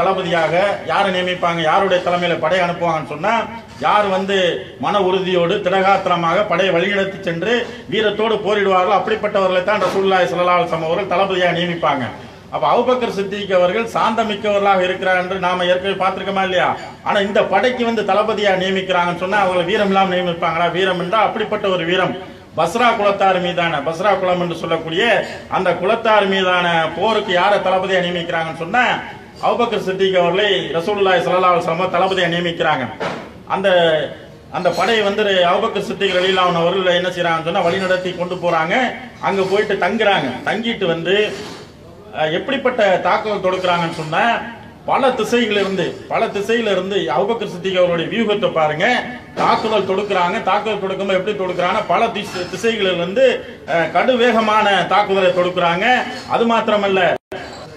தளபதியாக யாரை நியமிப்பாங்க யாருடைய தலைமையில படை அனுப்புவாங்கன்னு சொன்னா யார் வந்து மன உறுதியோடு திடகாத்திரமாக படையை வழிநடத்தி சென்று வீரத்தோடு போரிடுவார்களோ அப்படிப்பட்டவர்களை தான் ரசூல்லாய் ஸல்லல்லாஹு அலைஹி அவர்கள் தளபதியாக நியமிப்பாங்க. அப்ப அவுபக்கர் சித்திக் அவர்கள் சாந்தமிக்கவர்களாக இருக்கிறார் என்று நாம ஏற்கனவே பார்த்திருக்கோமா இல்லையா? ஆனா இந்த படைக்கு வந்து தளபதியா நியமிக்கிறாங்கன்னு சொன்னா அவங்களை வீரம் இல்லாமல் நியமிப்பாங்களா? வீரம் என்றால் அப்படிப்பட்ட ஒரு வீரம். பஸ்ரா குலத்தார் மீதான பஸ்ரா குலம் என்று சொல்லக்கூடிய அந்த குலத்தார் மீதான போருக்கு யாரை தளபதியா நியமிக்கிறாங்கன்னு சொன்னா அவுபக்கர் சித்திக் அவர்களை ரசூலுல்லாஹி ஸல்லல்லாஹு அலைஹி தளபதியை நியமிக்கிறாங்க. அந்த அந்த படையை வந்து அவுபக்கர் சித்திக் ரலியல்லாஹு அவர்கள் என்ன செய்யறாங்கன்னு சொன்னா வழிநடத்தி கொண்டு போறாங்க. அங்க போயிட்டு தங்குறாங்க. தங்கிட்டு வந்து எப்படிப்பட்ட தாக்குதல் தொடுக்கிறாங்கன்னு சொன்னா பல திசைகள் இருந்து பல திசையில இருந்து அபூபக்கர் சித்திக் அவருடைய வியூகத்தை பாருங்க. தாக்குதல் தொடுக்கிறாங்க. தாக்குதல் தொடுக்கும்போது எப்படி தொடுக்கிறாங்க பல திசை- திசைகளில் இருந்து கடுவேகமான தாக்குதலை தொடுக்கிறாங்க. அது மாத்திரமல்ல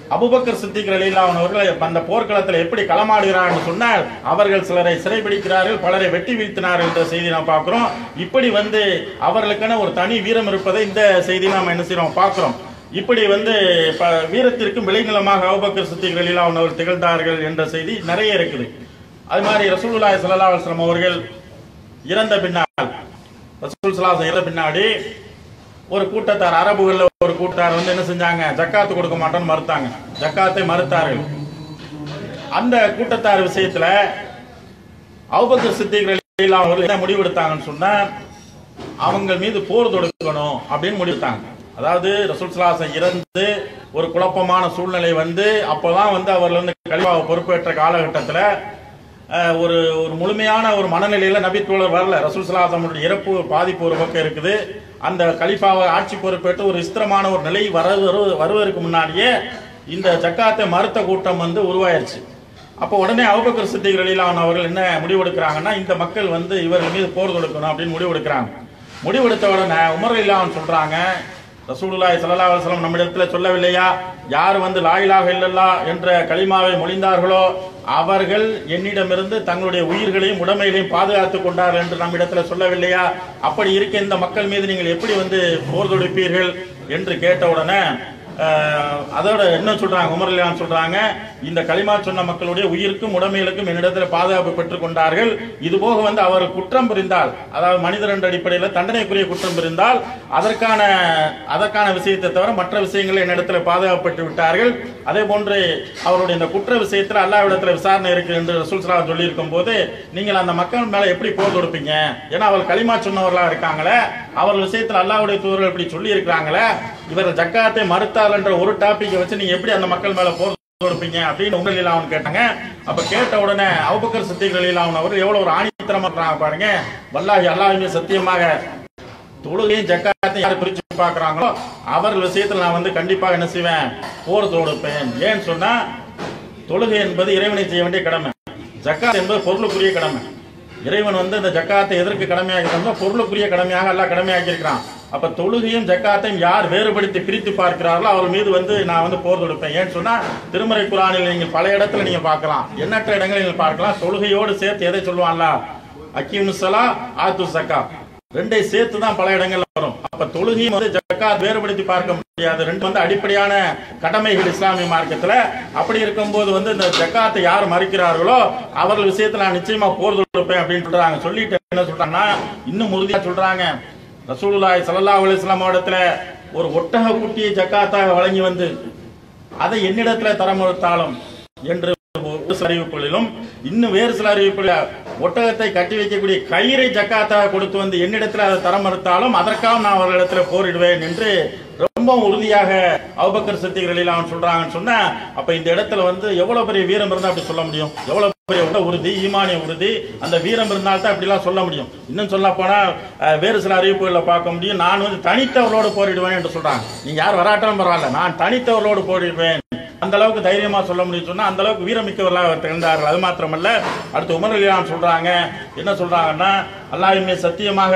அபுபக்கர் சித்திக் அலிலான் அவர்கள் அந்த போர்க்களத்தில் எப்படி களமாடுகிறார்கள் சொன்னால் அவர்கள் சிலரை சிறைபிடிக்கிறார்கள் பலரை வெட்டி வீழ்த்தினார்கள் என்ற செய்தி நாம் பார்க்கிறோம். இப்படி வந்து அவர்களுக்கான ஒரு தனி வீரம் இருப்பதை இந்த செய்தி நாம் என்ன செய்கிறோம் பார்க்கிறோம். இப்படி வந்து ப- வீரத்திற்கும் விளைநிலமாக அபுபக்கர் சித்திக் அலிலான் அவர்கள் திகழ்ந்தார்கள் என்ற செய்தி நிறைய இருக்குது. அது மாதிரி ரசூலுல்லாய் சல்லா அலுவலம் அவர்கள் இறந்த பின்னால் ரசூல் ஸல்லல்லாஹு இறந்த பின்னாடி ஒரு கூட்டத்தார் அரபுகள்ல ஒரு கூட்டத்தார் வந்து என்ன செஞ்சாங்க? ஜக்காத்து கொடுக்க மாட்டோம்னு மறுத்தாங்க. ஜக்காத்தை மறுத்தார்கள். அந்த கூட்டத்தார் விஷயத்துல அவுபக்கர் சித்திகள் அவர்கள் என்ன முடிவெடுத்தாங்கன்னு சொன்னா அவங்க மீது போர் தொடுக்கணும் அப்படின்னு முடிவெடுத்தாங்க அதாவது ரசூல் சலாசன் இறந்து ஒரு குழப்பமான சூழ்நிலை வந்து அப்பதான் வந்து அவர்கள் வந்து கழிவாக பொறுப்பேற்ற காலகட்டத்துல ஒரு ஒரு முழுமையான ஒரு மனநிலையில நபித்தோழர் வரல. ரசூல் சலாசனுடைய இறப்பு பாதிப்பு ஒரு பக்கம் இருக்குது. அந்த கலிஃபாவை ஆட்சி பொறுப்பேற்று ஒரு விஸ்திரமான ஒரு நிலை வர வரு- வருவதற்கு முன்னாடியே இந்த ஜக்காத்தை மறுத்த கூட்டம் வந்து உருவாயிருச்சு. அப்போ உடனே அபுபக்கர் சித்திக் ரலிலான் அவர்கள் என்ன முடிவெடுக்கிறாங்கன்னா இந்த மக்கள் வந்து இவர்கள் மீது போர் தொடுக்கணும் அப்படின்னு முடிவெடுக்கிறாங்க முடிவெடுத்த உடனே உமர் இல்லாமல் சொல்றாங்க ரசூலுல்லாய் சல்லா அலுவலம் நம்மிடத்தில் சொல்லவில்லையா? யார் வந்து லாயிலாக இல்லல்லா என்ற கலிமாவை மொழிந்தார்களோ அவர்கள் என்னிடமிருந்து தங்களுடைய உயிர்களையும் உடமைகளையும் பாதுகாத்துக் கொண்டார்கள் என்று நம்மிடத்தில் சொல்லவில்லையா? அப்படி இருக்க இந்த மக்கள் மீது நீங்கள் எப்படி வந்து போர் தொடுப்பீர்கள் என்று கேட்டவுடனே அதோட என்ன சொல்றாங்க? உமர்லான் சொல்றாங்க இந்த களிமா சொன்ன மக்களுடைய உயிருக்கும் உடமையிலுக்கும் என்னிடத்தில் பாதுகாப்பு பெற்றுக் கொண்டார்கள். இது போக வந்து அவர் குற்றம் புரிந்தால் அதாவது மனிதர் என்ற அடிப்படையில் தண்டனைக்குரிய குற்றம் புரிந்தால் அதற்கான அதற்கான விஷயத்தை தவிர மற்ற விஷயங்களை என்னிடத்தில் பாதுகாப்பு பெற்று விட்டார்கள். அதே போன்று அவருடைய இந்த குற்ற விஷயத்தில் அல்லாவிடத்தில் விசாரணை இருக்கு என்று ரசூல் சொல்லியிருக்கும் போது நீங்கள் அந்த மக்கள் மேல எப்படி போர் தொடுப்பீங்க? ஏன்னா அவர் களிமா சொன்னவர்களா இருக்காங்களே அவர் விஷயத்தில் அல்லாவுடைய தூதர்கள் இப்படி சொல்லி இருக்கிறாங்களே இவர் ஜக்காத்தை மறுத்தார் என்ற ஒரு டாபிக்கை வச்சு நீங்க எப்படி அந்த மக்கள் மேல போர் கொடுப்பீங்க அப்படின்னு உங்களில் அவன் கேட்டாங்க. அப்ப கேட்ட உடனே அவுபக்கர் சித்திகளில் அவன் அவர் எவ்வளவு ஒரு ஆணித்தரமா பாருங்க. வல்லாஹி எல்லாருமே சத்தியமாக தொழுகையும் ஜக்காத்தையும் யார் பிரிச்சு பார்க்குறாங்களோ அவர் விஷயத்தில் நான் வந்து கண்டிப்பாக என்ன செய்வேன்? போர் தொடுப்பேன். ஏன்னு சொன்னா தொழுகை என்பது இறைவனை செய்ய வேண்டிய கடமை. ஜக்காத் என்பது பொருளுக்குரிய கடமை. இறைவன் வந்து இந்த ஜக்காத்தை எதற்கு கடமையாக தந்தோ பொருளுக்குரிய கடமையாக எல்லாம் கடமையாக்கி இருக்கிறான் அப்ப தொழுகையும் ஜக்காத்தையும் யார் வேறுபடுத்தி பிரித்து பார்க்கிறார்களோ அவர் மீது வந்து நான் வந்து போர் தொடுப்பேன். ஏன்னு சொன்னா திருமறை குரானில் நீங்கள் பல இடத்துல நீங்க பார்க்கலாம். எண்ணற்ற இடங்களில் நீங்கள் பார்க்கலாம். தொழுகையோடு சேர்த்து எதை சொல்லுவான்ல? அக்கிமுசலா ஆத்து சக்கா. ரெண்டை சேர்த்து தான் பல இடங்கள்ல வரும். அப்ப தொழுகையும் வந்து ஜக்காத் வேறுபடுத்தி பார்க்க முடியாது. ரெண்டு வந்து அடிப்படையான கடமைகள் இஸ்லாமிய மார்க்கத்துல. அப்படி இருக்கும்போது வந்து இந்த ஜக்காத்தை யார் மறுக்கிறார்களோ அவர்கள் விஷயத்துல நான் நிச்சயமா போர் தொடுப்பேன் அப்படின்னு சொல்றாங்க. சொல்லிட்டு என்ன சொல்றாங்கன்னா இன்னும் உறுதியா சொல்றாங்க. ரசூலுல்லாய் சல்லா அலிஸ்லாம் இடத்துல ஒரு ஒட்டக குட்டியை ஜக்காத்தாக வழங்கி வந்து அதை என்னிடத்துல தர மறுத்தாலும் என்று ஒரு சில அறிவிப்புகளிலும் இன்னும் வேறு சில அறிவிப்புகளில் ஒட்டகத்தை கட்டி வைக்கக்கூடிய கயிறை ஜக்காத்தாக கொடுத்து வந்து என்னிடத்தில் அதை தர மறுத்தாலும் அதற்காக நான் அவர்களிடத்தில் போரிடுவேன் என்று ரொம்ப உறுதியாக அவுபக்கர் சித்திகளில் அவன் சொல்றாங்கன்னு சொன்னா அப்ப இந்த இடத்துல வந்து எவ்வளவு பெரிய வீரம் இருந்தா அப்படி சொல்ல முடியும்? எவ்வளவு பெரிய உள்ள உறுதி ஈமானிய உறுதி அந்த வீரம் இருந்தால் தான் அப்படிலாம் சொல்ல முடியும். இன்னும் சொல்ல போனா வேறு சில அறிவிப்புகளை பார்க்க முடியும். நான் வந்து தனித்தவர்களோடு போரிடுவேன் என்று சொல்றாங்க. நீங்க யார் வராட்டாலும் பரவாயில்ல. நான் தனித்தவர்களோடு போரிடுவேன். அந்த அளவுக்கு தைரியமா சொல்ல முடியும் சொன்னா அந்த அளவுக்கு வீரமிக்கவர்களாக அவர் திகழ்ந்தார்கள். அது மாத்திரமல்ல அடுத்து உமர் அலிலான் சொல்றாங்க. என்ன சொல்றாங்கன்னா அல்லாஹுமே சத்தியமாக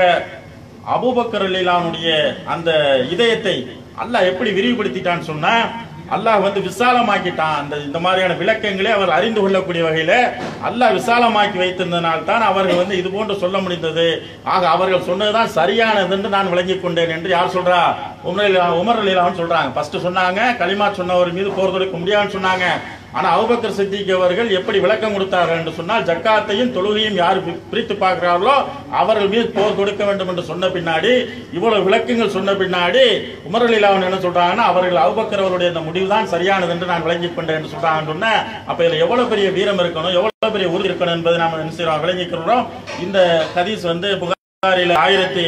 அபூபக்கர் அலிலானுடைய அந்த இதயத்தை அல்லாஹ் எப்படி விரிவுபடுத்திட்டான்னு சொன்னா அல்லாஹ் வந்து விசாலமாக்கிட்டான். அந்த இந்த மாதிரியான விளக்கங்களை அவர் அறிந்து கொள்ளக்கூடிய வகையில அல்லாஹ் விசாலமாக்கி வைத்திருந்தனால் தான் அவர்கள் வந்து இது போன்று சொல்ல முடிந்தது. ஆக அவர்கள் சொன்னதுதான் சரியானது என்று நான் விளங்கிக் கொண்டேன் என்று யார் சொல்றா? உமர் உமர் அலிலான்னு சொல்றாங்க. ஃபர்ஸ்ட் சொன்னாங்க களிமா சொன்னவர் மீது போர் தொடுக்க முடியாதுன்னு சொன்னாங்க. ஆனா அபுபக்கர் சித்திக் அவர்கள் எப்படி விளக்கம் கொடுத்தார்கள் என்று சொன்னால் ஜக்காத்தையும் தொழுகையும் யார் பிரித்து பார்க்கிறார்களோ அவர்கள் மீது போர் கொடுக்க வேண்டும் என்று சொன்ன பின்னாடி இவ்வளவு விளக்கங்கள் சொன்ன பின்னாடி உமரலீலாவன் என்ன சொல்றாங்கன்னா அவர்கள் அபுபக்கர் அவருடைய இந்த முடிவு தான் சரியானது என்று நான் விளங்கிக் கொண்டேன் என்று சொல்றாங்கன்னு சொன்ன அப்ப இதுல எவ்வளவு பெரிய வீரம் இருக்கணும் எவ்வளவு பெரிய உறுதி இருக்கணும் என்பதை நாம் என்ன செய்யறோம் விளங்கிக்கிறோம் இந்த ஹதீஸ் வந்து புகாரில ஆயிரத்தி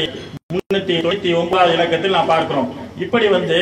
முன்னூத்தி தொண்ணூத்தி ஒன்பதாவது இலக்கத்தில் நாம் பார்க்கிறோம். இப்படி வந்து